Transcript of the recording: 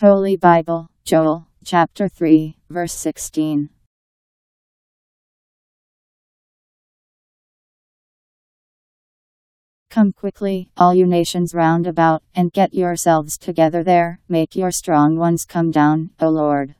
Holy Bible, Joel, chapter 3, verse 16. Come quickly, all you nations round about, and get yourselves together there, make your strong ones come down, O Lord.